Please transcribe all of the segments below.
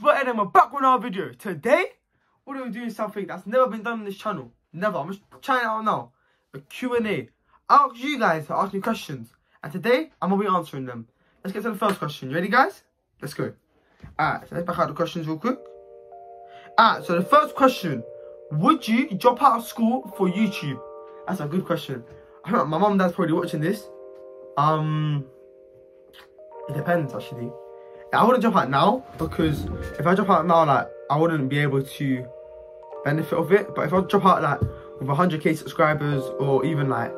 but and we're back with our video. Today, what are we doing something that's never been done on this channel. Never. I'm just trying it out now. A Q&A. I ask you guys to ask me questions. And today, I'm going to be answering them. Let's get to the first question. You ready, guys? Let's go. Alright, so let's back out the questions real quick. Alright, so the first question. Would you drop out of school for YouTube? That's a good question. I don't know my mom and dad's probably watching this. Um, It depends, actually. I wouldn't drop out now because if I drop out now, like I wouldn't be able to benefit of it. But if I drop out like with 100k subscribers or even like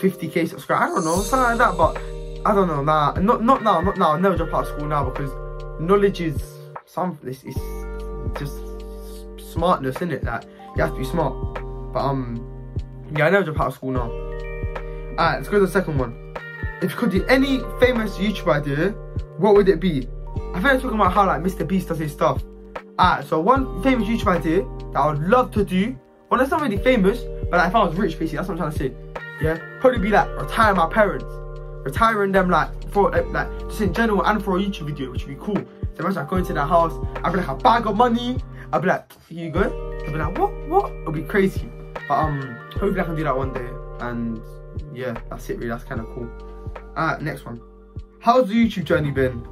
50k subscribers, I don't know, something like that. But I don't know, nah, not not now, not now. I'll never drop out of school now because knowledge is some. It's, it's just smartness, in it? That you have to be smart. But um, yeah, I never drop out of school now. Alright, let's go to the second one. If you could do any famous YouTube idea, what would it be? I think I'm talking about how like Mr. Beast does his stuff. Alright, so one famous YouTube idea that I would love to do. Well, it's not really famous, but like, if I was rich, basically, that's what I'm trying to say. Yeah, probably be like retire my parents, retiring them like for like, like just in general and for a YouTube video, which would be cool. So imagine I go into their house, I'd be like a bag of money. I'd be like, here you go. I'd be like, what, what? It'll be crazy. But um, hopefully I can do that one day. And yeah, that's it. Really, that's kind of cool. Alright, next one. How's the YouTube journey been?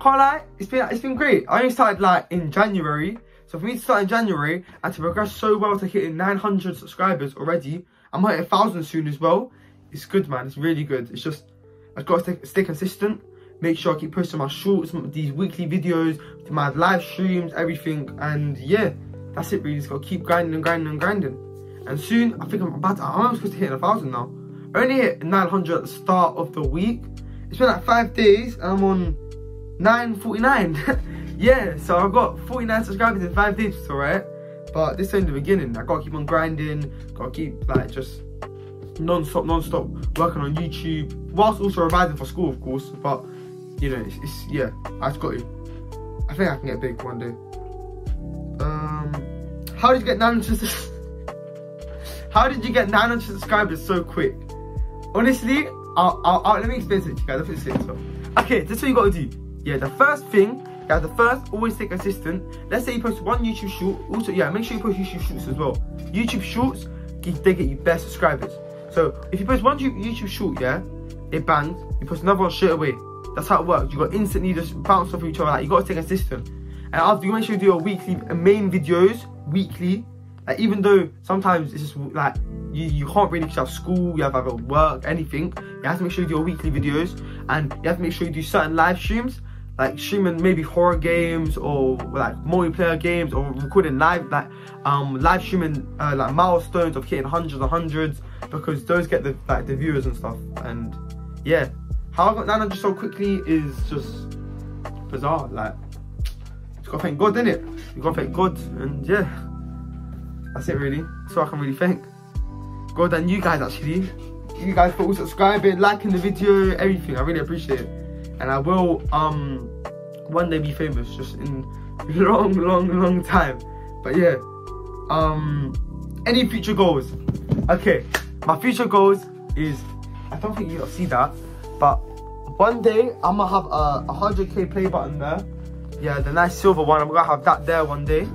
Can't lie, it's been it's been great. I only started like in January, so for me to start in January and to progress so well to hitting 900 subscribers already, I might hit a thousand soon as well. It's good, man. It's really good. It's just I've got to stay, stay consistent. Make sure I keep posting my shorts, these weekly videos, my live streams, everything, and yeah, that's it. Really, just got to keep grinding and grinding and grinding. And soon, I think I'm about to, I'm supposed to hit a thousand now. I only hit 900 at the start of the week. It's been like five days and I'm on 949. yeah, so I've got 49 subscribers in five days, it's alright. But this is only the beginning. I gotta keep on grinding, gotta keep like just non-stop, non-stop working on YouTube, whilst also revising for school, of course. But you know, it's, it's yeah, I have got to. I think I can get big one day. Um, how did you get 900? how did you get 900 subscribers so quick? Honestly, I'll, I'll, I'll, let me explain it to you guys. Explain. Okay, this is what you gotta do. Yeah, the first thing, yeah, the first, always stay consistent. Let's say you post one YouTube short. Also, yeah, make sure you post YouTube shorts as well. YouTube shorts, they get you best subscribers. So if you post one YouTube short, yeah, it bangs. You post another one straight away. That's how it works. You got instantly just bounce off each other. Like you gotta stay consistent. And after you make sure you do your weekly uh, main videos weekly. Like even though sometimes it's just like you, you can't really have school, you have either work, anything. You have to make sure you do your weekly videos and you have to make sure you do certain live streams, like streaming maybe horror games or like multiplayer games or recording live like um live streaming uh, like milestones of hitting hundreds and hundreds because those get the like the viewers and stuff and yeah how I got 900 so quickly is just bizarre like you gotta thank God it you gotta thank God and yeah that's it really so I can really thank God and you guys actually. You guys for all subscribing, liking the video, everything. I really appreciate it. And I will um one day be famous just in long, long, long time. But yeah. Um any future goals? Okay, my future goals is I don't think you'll see that, but one day I'm gonna have a 100k play button there. Yeah, the nice silver one. I'm gonna have that there one day.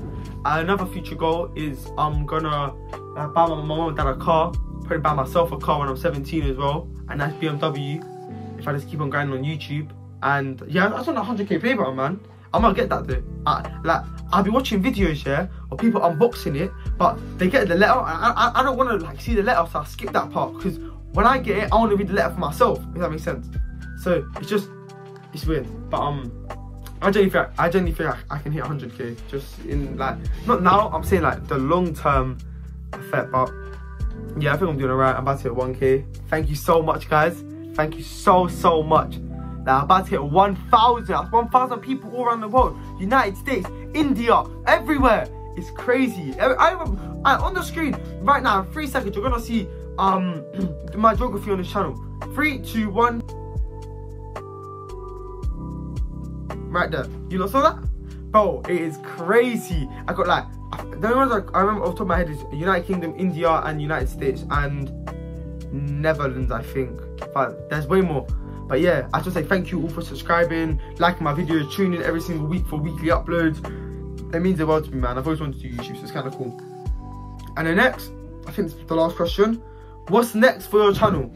Another future goal is I'm gonna I buy my mom and dad a car, probably buy myself a car when I'm 17 as well, and that's BMW. If I just keep on grinding on YouTube, and yeah, I want a 100k play button, man. I'm gonna get that though. I, like I'll be watching videos yeah of people unboxing it, but they get the letter. I, I, I don't want to like see the letter, so I skip that part because when I get it, I want to read the letter for myself. If that makes sense. So it's just it's weird, but um. I genuinely feel I genuinely like I can hit 100k just in like not now. I'm saying like the long term effect, but yeah, I think I'm doing alright. I'm about to hit 1k. Thank you so much, guys. Thank you so, so much. Now, I'm about to hit 1,000. That's 1,000 people all around the world. United States, India, everywhere. It's crazy. I, I, I, on the screen right now, in three seconds, you're to see um my geography on this channel. Three, two, one. Right there. You lot saw that? Bro, it is crazy. I got like the only ones I, I remember off the top of my head is United Kingdom, India, and United States, and Netherlands, I think. But there's way more. But yeah, I just say thank you all for subscribing, liking my videos, tuning in every single week for weekly uploads. It means the world to me, man. I've always wanted to do YouTube, so it's kind of cool. And then next, I think it's the last question. What's next for your channel?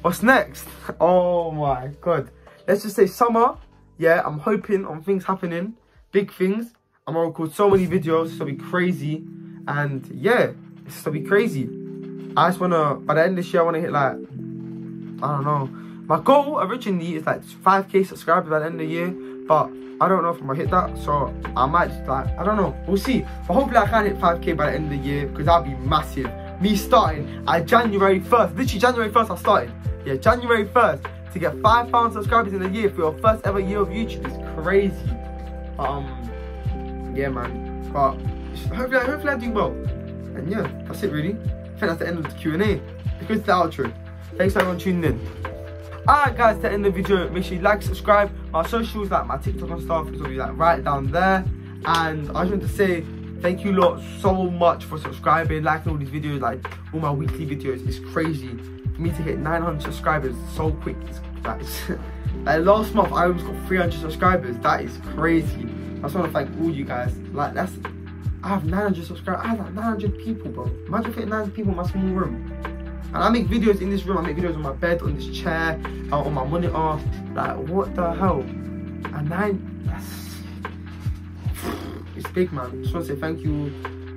What's next? Oh my god. Let's just say summer. Yeah, I'm hoping on things happening, big things. I'm gonna record so many videos, it's gonna be crazy. And yeah, it's gonna be crazy. I just wanna, by the end of this year, I wanna hit like, I don't know. My goal originally is like 5k subscribers by the end of the year, but I don't know if I'm gonna hit that. So I might just like, I don't know, we'll see. But hopefully I can hit 5k by the end of the year because that'd be massive. Me starting at January 1st, literally January 1st I started. Yeah, January 1st to get 5,000 subscribers in a year for your first ever year of YouTube is crazy. Um, yeah, man. But hopefully, hopefully I do well. And yeah, that's it really. I think that's the end of the Q&A. Because the outro. Thanks for everyone tuning in. Alright guys, to end the video, make sure you like, subscribe. My socials, like my TikTok and stuff, is always like right down there. And I just want to say thank you lot so much for subscribing, liking all these videos, like all my weekly videos. It's crazy. For me to hit 900 subscribers so quick, it's, that's, like last month I almost got 300 subscribers. That is crazy. I just want to thank all you guys. Like that's, I have 900 subscribers. I have like 900 people, bro. Imagine hitting 900 people in my small room. And I make videos in this room. I make videos on my bed, on this chair, uh, on my monitor. Like what the hell? And nine, that's it's big, man. Just want to say thank you,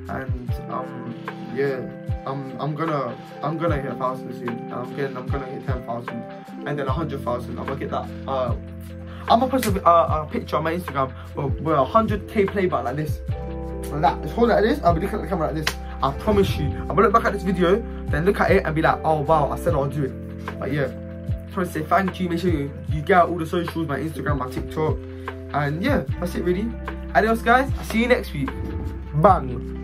and um, yeah, I'm I'm gonna I'm gonna hit a thousand soon. I'm getting I'm gonna hit ten thousand, and then a hundred thousand. I'm gonna get that. Uh, I'm gonna post a, uh, a picture on my Instagram with, a hundred k play button like this, like that. Just hold it like this. I'll be looking at the camera like this. I promise you. I'm gonna look back at this video, then look at it and be like, oh wow, I said I'll do it. But yeah, just want to say thank you. Make sure you, you get out all the socials, my Instagram, my TikTok, and yeah, that's it really. Adios, guys. See you next week. Bang.